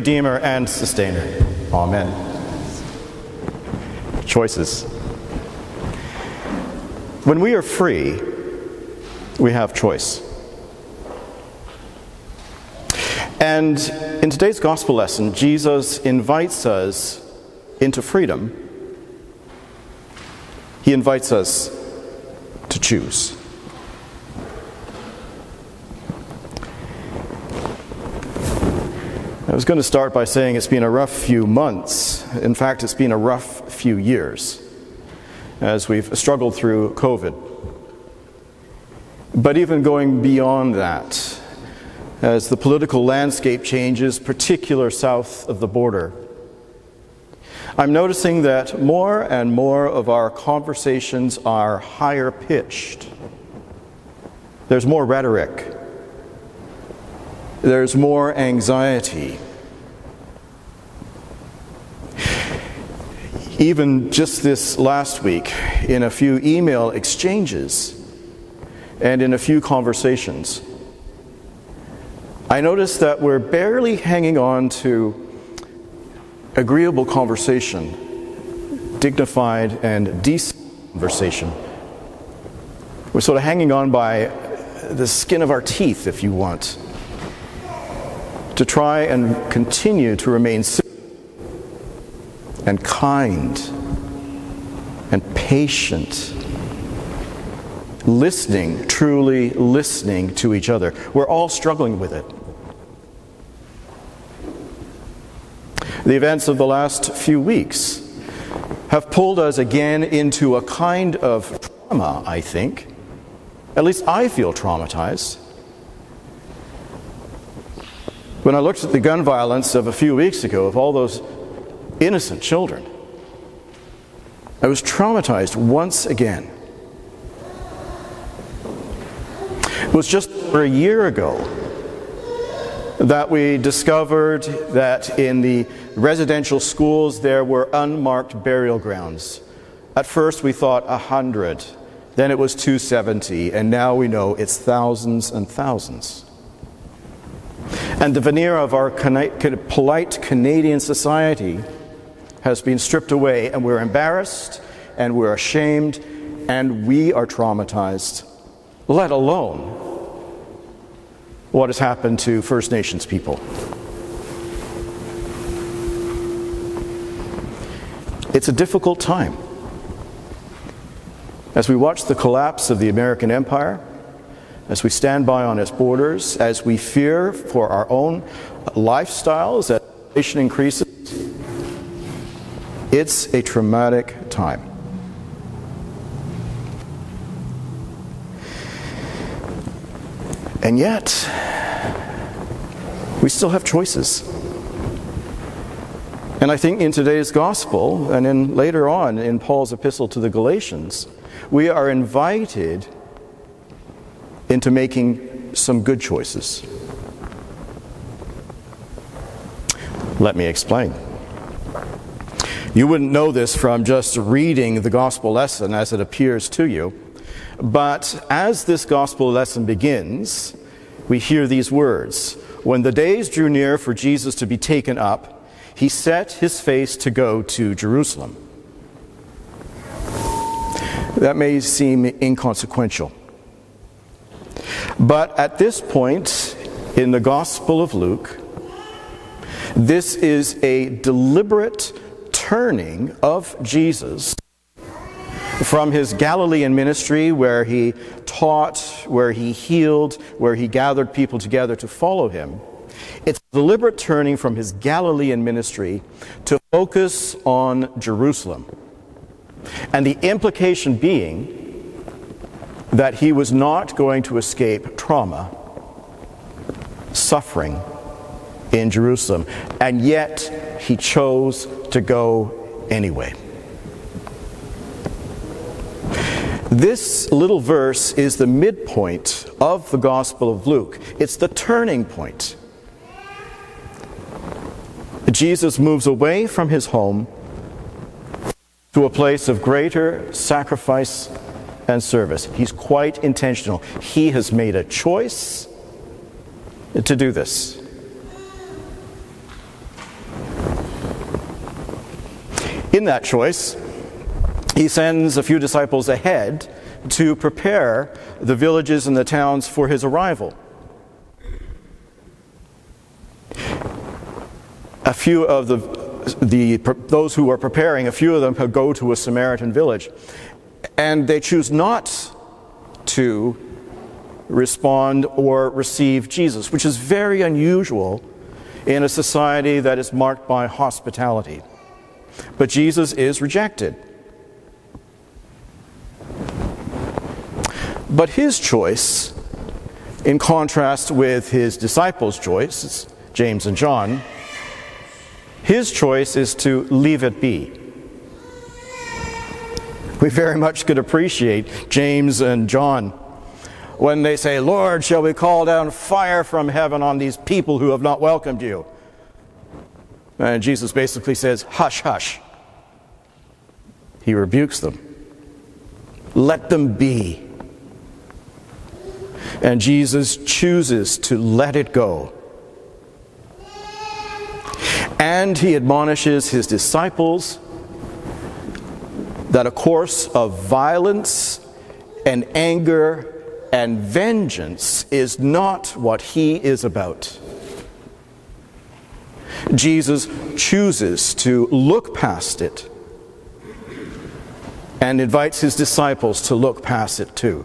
Redeemer, and Sustainer. Amen. Choices. When we are free, we have choice. And in today's gospel lesson, Jesus invites us into freedom. He invites us to choose. I was going to start by saying it's been a rough few months. In fact, it's been a rough few years as we've struggled through COVID. But even going beyond that, as the political landscape changes, particular south of the border, I'm noticing that more and more of our conversations are higher pitched. There's more rhetoric. There's more anxiety. Even just this last week, in a few email exchanges and in a few conversations, I noticed that we're barely hanging on to agreeable conversation, dignified and decent conversation. We're sort of hanging on by the skin of our teeth, if you want, to try and continue to remain and kind and patient, listening, truly listening to each other. We're all struggling with it. The events of the last few weeks have pulled us again into a kind of trauma, I think. At least I feel traumatized. When I looked at the gun violence of a few weeks ago, of all those innocent children, I was traumatized once again. It was just over a year ago that we discovered that in the residential schools there were unmarked burial grounds. At first we thought a hundred, then it was 270, and now we know it's thousands and thousands. And the veneer of our polite Canadian society has been stripped away, and we're embarrassed, and we're ashamed, and we are traumatized, let alone what has happened to First Nations people. It's a difficult time. As we watch the collapse of the American empire, as we stand by on its borders, as we fear for our own lifestyles as inflation increases, it's a traumatic time. And yet, we still have choices. And I think in today's gospel, and in later on in Paul's epistle to the Galatians, we are invited into making some good choices. Let me explain. You wouldn't know this from just reading the gospel lesson as it appears to you, but as this gospel lesson begins, we hear these words When the days drew near for Jesus to be taken up, he set his face to go to Jerusalem. That may seem inconsequential. But at this point in the Gospel of Luke, this is a deliberate turning of Jesus from his Galilean ministry, where he taught, where he healed, where he gathered people together to follow him, it's a deliberate turning from his Galilean ministry to focus on Jerusalem. And the implication being that he was not going to escape trauma, suffering in Jerusalem. And yet he chose to go anyway. This little verse is the midpoint of the Gospel of Luke. It's the turning point. Jesus moves away from his home to a place of greater sacrifice and service. He's quite intentional. He has made a choice to do this. In that choice, he sends a few disciples ahead to prepare the villages and the towns for his arrival. A few of the, the, those who are preparing, a few of them go to a Samaritan village and they choose not to respond or receive Jesus, which is very unusual in a society that is marked by hospitality. But Jesus is rejected. But his choice, in contrast with his disciples' choice, James and John, his choice is to leave it be. We very much could appreciate James and John when they say, Lord, shall we call down fire from heaven on these people who have not welcomed you? And Jesus basically says, Hush, hush. He rebukes them. Let them be. And Jesus chooses to let it go. And he admonishes his disciples that a course of violence and anger and vengeance is not what he is about. Jesus chooses to look past it and invites his disciples to look past it too.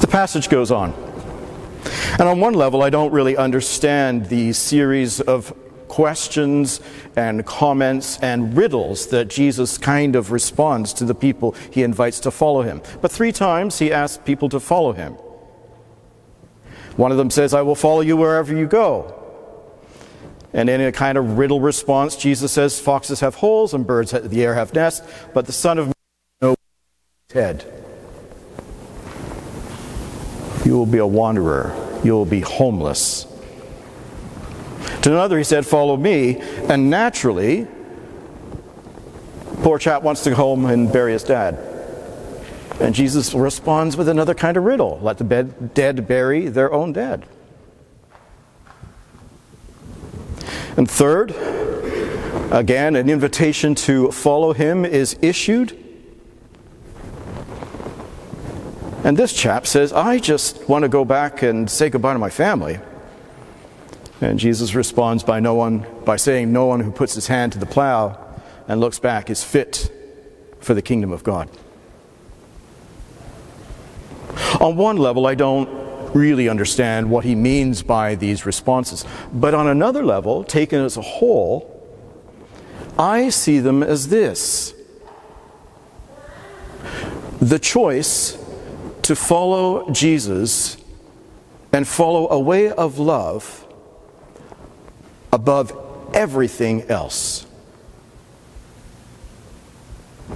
The passage goes on. And on one level, I don't really understand the series of questions and comments and riddles that Jesus kind of responds to the people he invites to follow him. But three times he asks people to follow him. One of them says, I will follow you wherever you go. And in a kind of riddle response, Jesus says, Foxes have holes and birds of the air have nests, but the Son of Man no head. You will be a wanderer. You will be homeless. To another, he said, Follow me. And naturally, poor chap wants to go home and bury his dad. And Jesus responds with another kind of riddle let the dead bury their own dead. And third, again, an invitation to follow him is issued. And this chap says, I just want to go back and say goodbye to my family. And Jesus responds by no one by saying no one who puts his hand to the plow and looks back is fit for the kingdom of God. On one level, I don't really understand what he means by these responses. But on another level, taken as a whole, I see them as this the choice to follow Jesus and follow a way of love above everything else.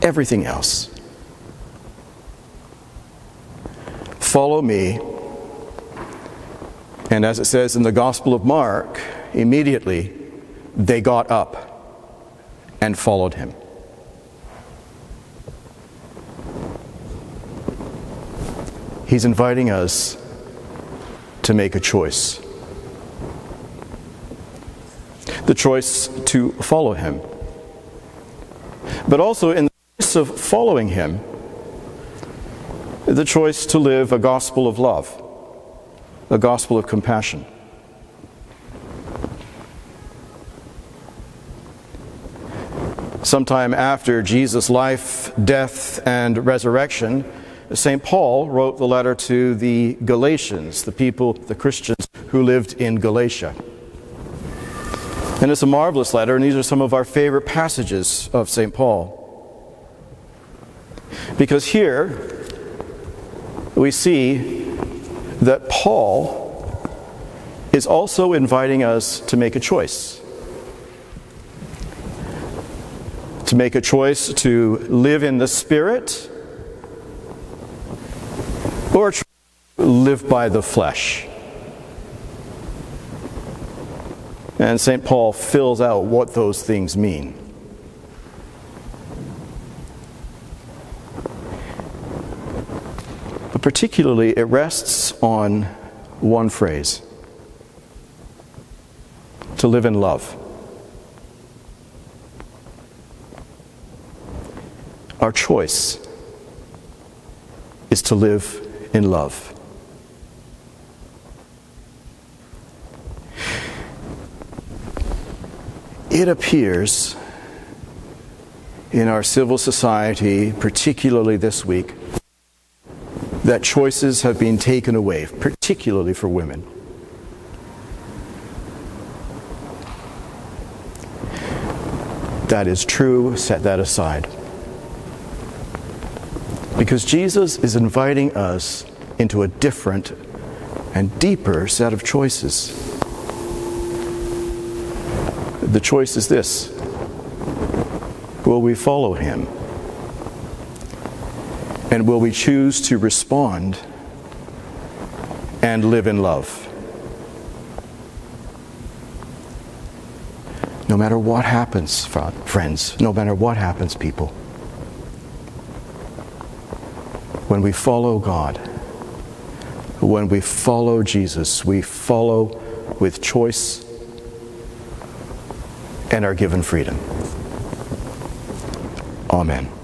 Everything else. Follow me. And as it says in the Gospel of Mark, immediately they got up and followed him. He's inviting us to make a choice the choice to follow him. But also, in the choice of following him, the choice to live a gospel of love, a gospel of compassion. Sometime after Jesus' life, death, and resurrection, St. Paul wrote the letter to the Galatians, the people, the Christians who lived in Galatia. And it's a marvelous letter, and these are some of our favorite passages of St. Paul. Because here we see that Paul is also inviting us to make a choice. To make a choice to live in the Spirit or live by the flesh. And St. Paul fills out what those things mean. But particularly, it rests on one phrase to live in love. Our choice is to live in love. It appears in our civil society, particularly this week, that choices have been taken away, particularly for women. That is true, set that aside. Because Jesus is inviting us into a different and deeper set of choices. The choice is this Will we follow him? And will we choose to respond and live in love? No matter what happens, friends, no matter what happens, people, when we follow God, when we follow Jesus, we follow with choice and are given freedom. Amen.